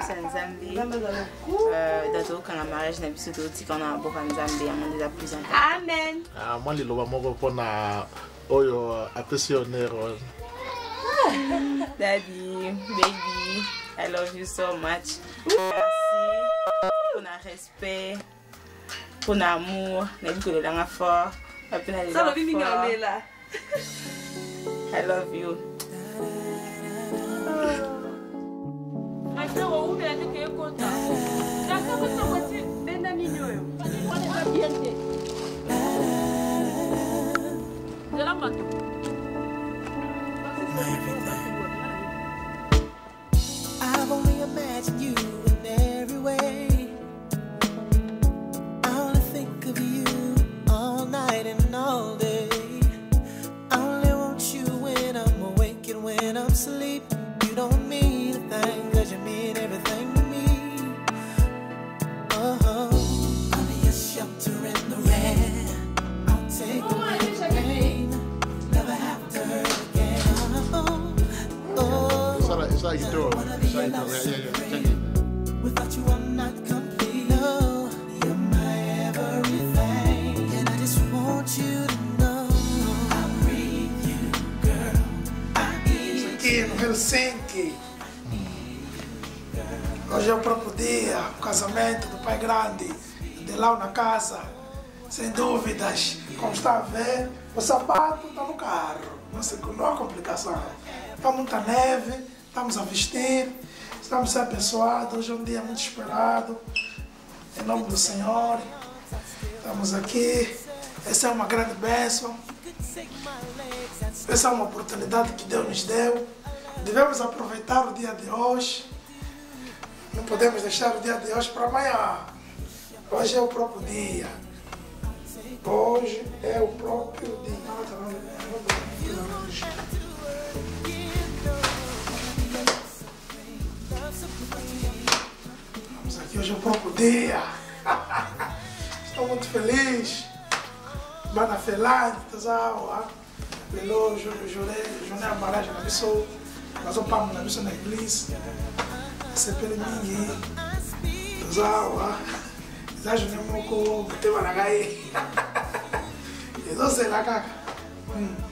azala Euh, da tokanga mariage na biso wana nzambe yango eza plus amen. Ah, mwa liloba moko mpona oyo apesi Daddy, baby, I love you so much. Merci respect, pour l'amour, nayebi kolelanga fort, na I love you. I've only imagined you estamos a ser abençoados. Hoje é um dia muito esperado. Em nome do Senhor, estamos aqui. Essa é uma grande bênção. Essa é uma oportunidade que Deus nos deu. Devemos aproveitar o dia de hoje. Não podemos deixar o dia de hoje para amanhã. Hoje é o próprio dia. Hoje é o próprio dia. Vamos aqui, hoje é o próprio dia. Estou muito feliz. bana felani toza awa lelo journée ya mariage na biso bazopamba na biso na église esepeli mingi toza awa eza journée moko motema na ngai ezozela kaka Mm. aproveitar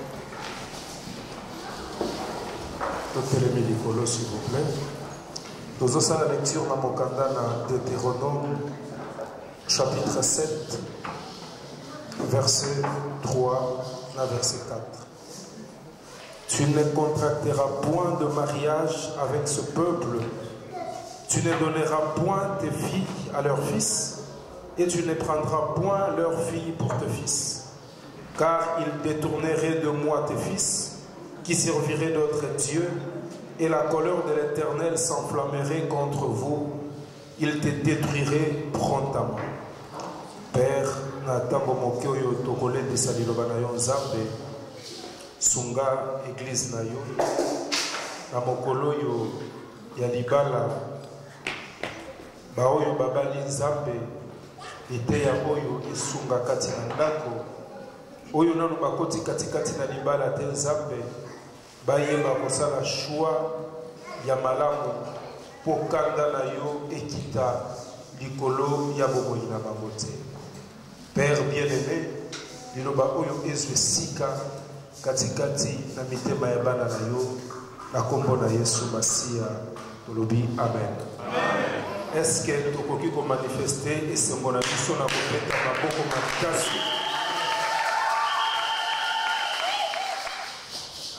totelemi likolo s'il vous plaît tozosala lecture na mokanda na deutéronome chapitre 7 verset 3 na verset 4 tu ne contracteras point de mariage avec ce peuple tu ne donneras point tes filles à leurs fils, et tu ne prendras point leurs filles pour tes fils. Car ils détourneraient de moi tes fils, qui serviraient d'autres dieux, et la colère de l'Éternel s'enflammerait contre vous. Il te détruirait promptement. Père, na ntango moke oyo sunga yo na baoyo babali nzambe liteya oyo esunga kati na katikati libala bayeba kosala shwa ya malamu mpo kanda na yo ekita likolo ya bomoi na bango te père bien-aimé liloba oyo ezwa esika katikati na mitema ya bana na yo na nkombo na yesu masiya tolobi amen, amen. eske tokoki komanifeste esengo na biso na kobeta maboko makasi?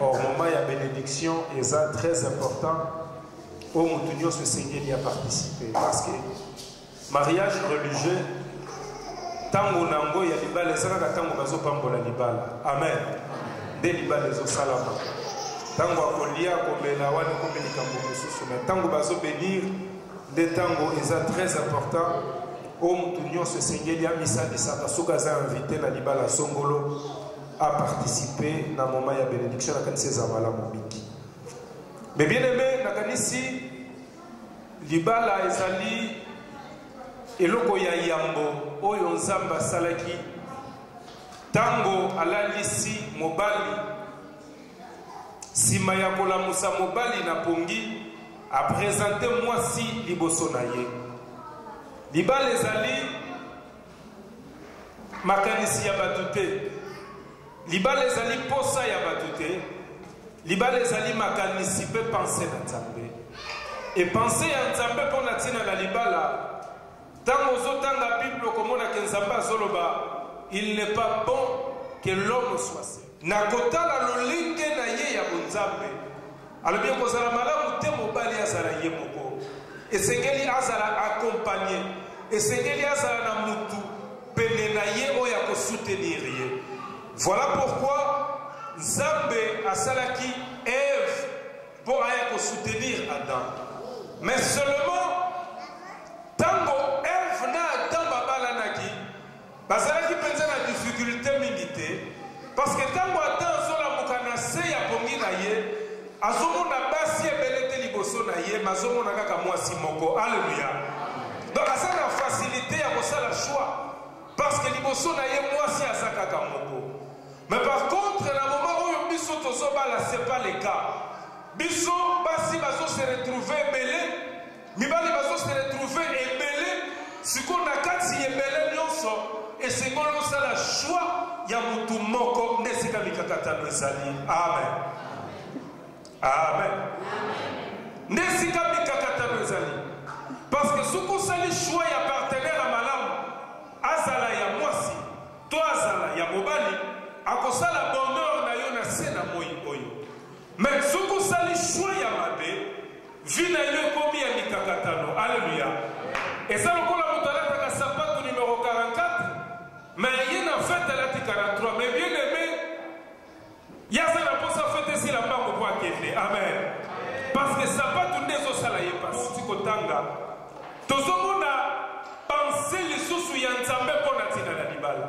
or moment ya bénédiction eza très important oyo motu nyonso esengeli ya participer parce que mariage religieux ntango na yango ya libala eza kaka ntango bazopambola libala amen. Nde libala ezosalama ntango akolia komela wana ekomi likambo mosusu me ntango bazobenir nde ntango très important oyo motu nyonso esengeli invité na libala songolo aparticipe na moment ya bénédiction nakanisi eza malamu mingi me bien aimé nakanisi libala ezali eloko ya yambo oyo nzambe asalaki ntango alalisi mobali nsima ya kolamusa mobali na pongi apresente mwasi liboso na ye. Libala ezali makanisi ya bato libala ezali posa ya bato te. Libala ezali makanisi mpe pense na nzambe. Epense ya nzambe mpo na ntina na libala ntango ozotanga bible okomonaka nzambe azoloba il n'est pas bon que l'homme soit seul na kotala lolenge na ya bonzambe. Alobi malamu te mobali azala ye moko. Esengeli azala akompagne esengeli azala na mutu na ye oyo voilà pourquoi nzambe asalaki eve mpo aya kosoutenir adam. Mais seulement ntango eve na adam na difficulté mingi te. Parce que ntango ata azolamuka na se ya pongi na ye azomona basi ebele te liboso na ye me azomona kaka mwasi moko. Alleluya donc aza na facilité ya kosala choix. Parce que liboso na ye mwasi aza kaka moko mais par contre na moment oyo biso tozobala c'est pas le cas. Biso basi bazose retrouve ebele mibali bazose retrouve ebele sikoyo na kati ebele nyonso esengoli osala choix ya motu moko nde esika mikakatano ezali amen. Amen. Nde esika mikakatano ezali parce que soki osali choix ya akosala bonheur na yo na se na moi oyo. Me soki osali shwi ya mabe vi na yo ekomi ya mikakatano. Alleluya eza lokola moto alataka sapatu numero 44 me ye na fete alati 43 me bien aime ye aza na mposa fete esila mbango mpo akende amen. Parce que sapatu nde ezosala ye pasi kotanga. Tozomona panse lisusu ya nzambe mpo na ntina na libala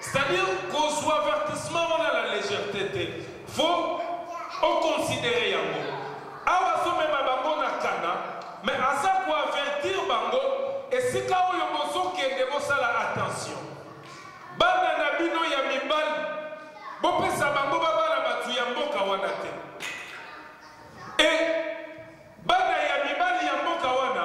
c'est-à-dire kozwa avertissement wana la légèreté yango. Awa azomema bango bozokende bosala attention. Bana na bino ya mibali bopesa bango babala bato ya mboka wana te. E bana ya mibali ya mboka wana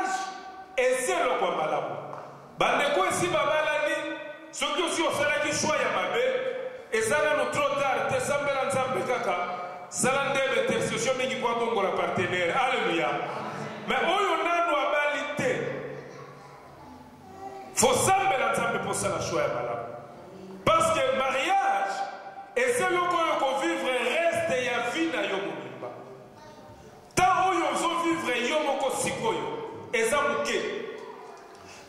ya malamu. Bandeko esi babalani soki osi osalaki shwa ya mabe eza nano tro tard te sambela nzambe kaka. Sala nde baintercession mingi mpo abongola partenaire. Alleluya me oyo nano abali te fosambela nzambe mposala shwa ya malamu. Parce que mariage eza eloko oyo kovivre reste ya vi na yo mobimba. Ntan oyo ozovivre yo moko sikoyo eza moke.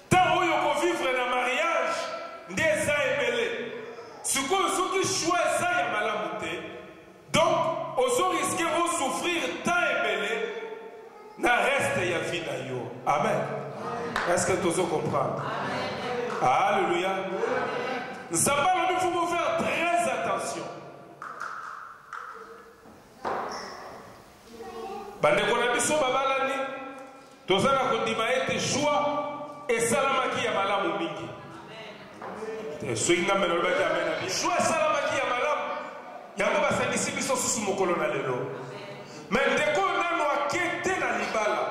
Ntan oyo kovivre na mariage nde eza ebele. Sikoyo soki shwa eza ya malamu te donc ozoriske osouffrir ntan ebele na reste ya vi na yo. Amen. Est ce que tozocomprendre alléluia. Nzambe alobi faire très attention. Bandeko na biso babalani toza na kondima ete jwa esalamaki ya malamu mingi. Soki ngambe nalobaki amen abi jwa esalamaki ya malamu. Yango basangisi biso susu mokolo na lelo. Me ndeko nano ake te na libala.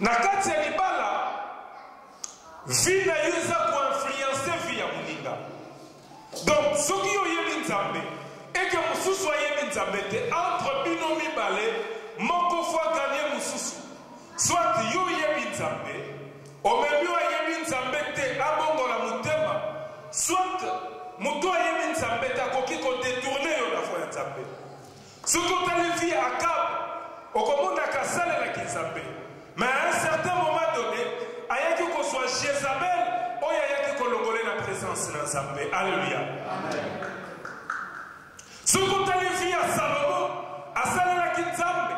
Na kati ya libala vi na yo eza koinfluence vi ya moninga. Donc soki oyebi nzambe eke mosusu ayebi entre bino mibale moko mosusu soit yo oyebi nzambe omemi oyo ayebi nzambe te abongola motema. Soit moto ayebi nzambe te akoki kodetourne yo na fo ya nzambe. Soki otali vi ya akabu okomonaka asalelaki nzambe. Mais à un certain moment donné ayaki kozwa jezabel oyo ayaki kolongole na présence na nzambe. Alleluya soki otali vi ya salomo asalelaki nzambe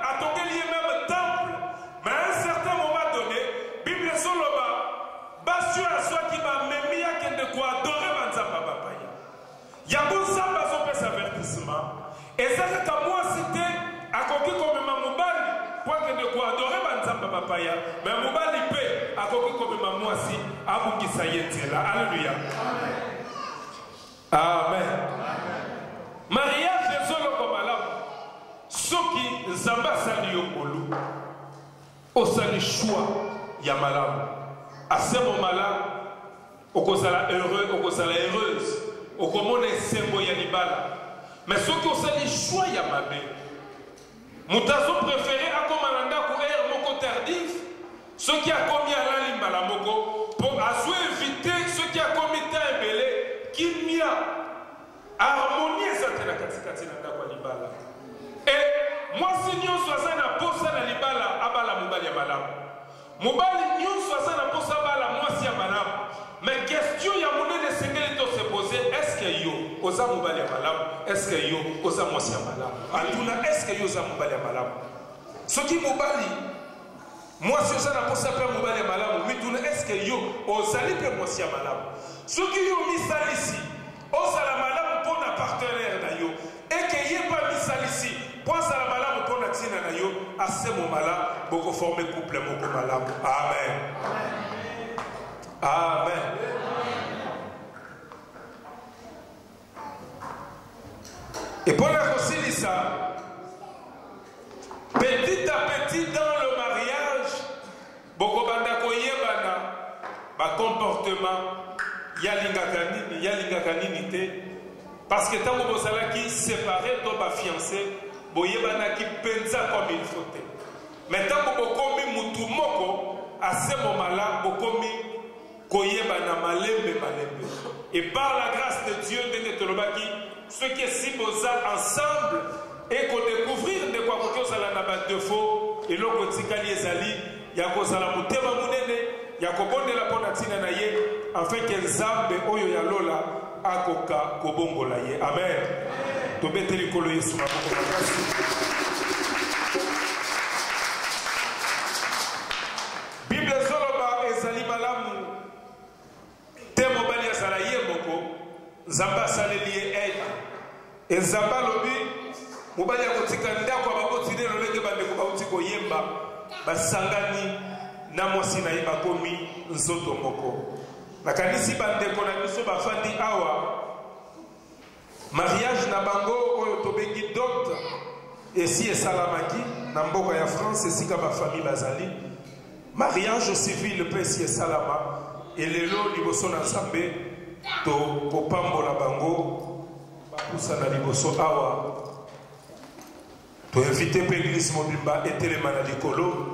banzambe ya bapaya me mobali mpe akoki komema mwasi abungisa ye nzela. Alleluya amen. Mariage ezoloko malamu. Soki nzambe asali yo ngolu osali shwa ya malamu. Asemo malamu okozala heureux okozala heureuse. Okomona ya libala. Me soki osali shwa ya mabe moto ere moko tardif soki akómi alali mbala moko mpo azoevite soki akómi ta ebele kimia harmonie eza te na katikati na ndako ya libala e mwasi nyonso aza na posa na libala abala ya aza na ya malamu me question ya monene esengeli tosepose estce yo oza mobali ya malamu estce yo oza mwasi ya malamu antuna estce yo oza mobali ya malamu soki mobali mwasi oza na mposa mpe mobali ya malamu. Mituna estce yo ozali mpe mwasi ya malamu soki yo misalisi ozala malamu mpo na partenaire na yo. Eke ye mpe misalisi mpo azala malamu mpo na ntina na yo asemo mala bokoforme couple moko malamu. Amen. Amen. Epona kosilisa petit à petit dans le mariage bokobanda koyebana bacomportement yalingaka nini yalingaka nini te. Parce que ntango bozalaki séparé to bafiancé boyebanaki mpenza comme il faut te. Mais ntango bokomi mutu moko asemomala bokomi koyebana malembe malembe. Et par la grâce de dieu ndenge tolobaki soki esi boza ensemble ekodécouvrir ndeko akoki ozala na badefo eloko etikali ezali ya kozala motema monene ya kobondela mpo na ntina na ye afin ke nzambe oyo ya lola akoka kobongola ye. Amen. Tobeteli likolo yesu maboko makasi bible ezoloba ezali malamu. Te mobali azala ye moko nzambe asaleli ye aide enzambe alobi mobali akotika ndako ya baboti nde lolenge bandeko bauti koyemba basangani na mwasi na ye bakomi nzoto moko. Nakanisi bandeko na biso bafandi awa mariage na bango oyo tobengi dot esi esalamaki na mboka ya france esika bafamille bazali. Mariage civile mpe esi esalama elelo liboso na nzambe tokopambola bango bapusa na liboso awa toinvite mpe eglise mobimba etelema na likolo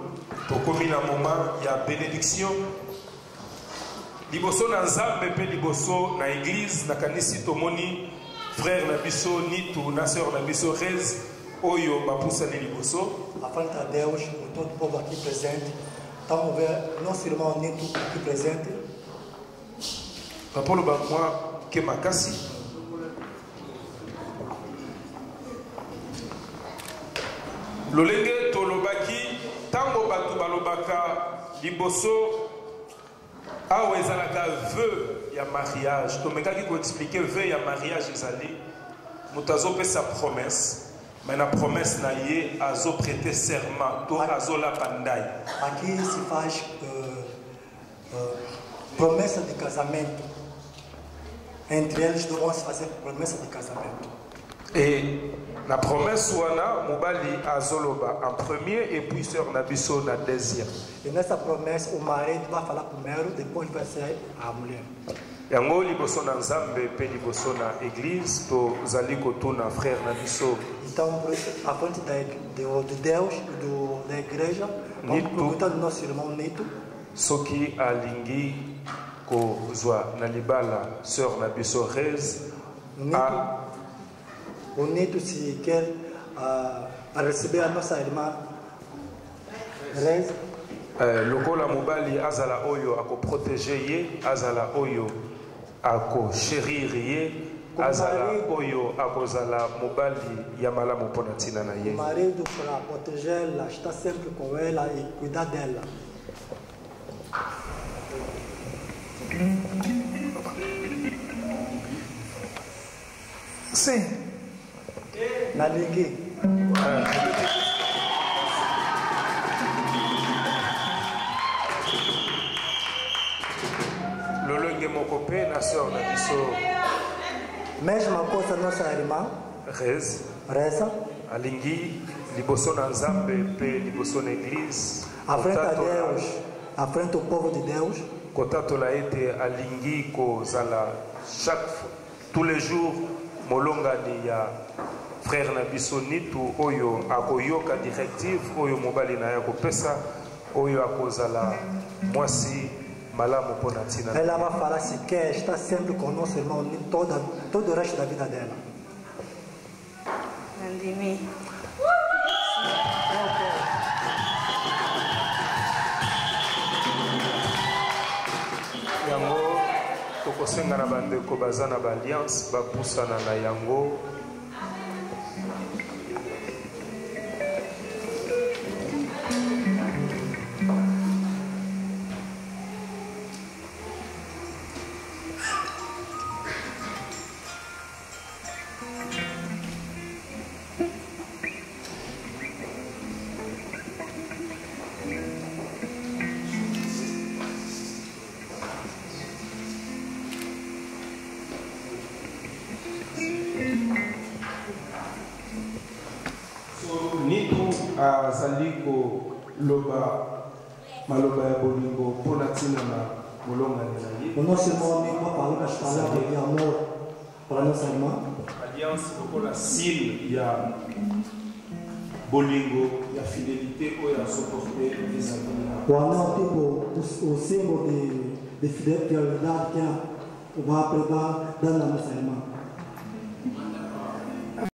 tokomi na moment ya bénédiction. Liboso na nzambe mpe liboso na eglize nakanisi tomoni. Frère na biso nitu na sœur na biso rese oyo bapusani liboso. Afin de Deus, com todo o povo aqui presente, estamos ver nosso irmão Nito aqui presente, bapoloba mwa ke makasi lolenge tolobaki ntango bato balobaka liboso awa ezalaka veu ya mariage tomekaki koexplike veu ya mariage ezali moto azopesa promese me na promese na ye azoprete serment to azolapa ndai aqui se faz eh, promessa de casamento. Entre eles vão se fazer promessa de casamento. e na promese wana mobali azoloba en premier et puis sœur na biso na deuxième E nessa promessa o marido vai falar primeiro, depois vai ser a mulher. yango liboso na nzambe mpe liboso na eglize tozali kotuna frère na biso Então, por isso, à frente da, ig- de, de Deus, do, da igreja, vamos Nito. perguntar ao nosso irmão Nito, soki alingi kozwa na libala sœur na biso rese Nito, o Nito se quer ah, a receber a nossa irmã Reza, Eh, lokola mobali azala oyo akoprotege ye azala oyo akoshérir ye azala oyo akozala mobali ya malamu mpo na ntina na ye marido para protegê-la, estar sempre com ela e cuidar dela. Sim. Na ninguém. lolenge moko mpe na sœur na biso. Mesma coisa nossa irmã rese Reza, alingi liboso na nzambe mpe liboso na eglize à frente a kotatola- Deus, à frente do povo de Deus, kotatola ete alingi kozala chaque f- tous les jours molongani ya frère na biso nitu oyo akoyoka directive oyo mobali na ye akopesa oyo akozala mwasi malamu mpo na ntina. Elle va falloir se cache ta simple kono seulement. Ni toda todo reste da vida dela nandimi. Yango tokosenga na bandeko baza na baalliance bapusana na yango. au symbole des, des fidèles que l'art vient, on va appeler dans l'enseignement.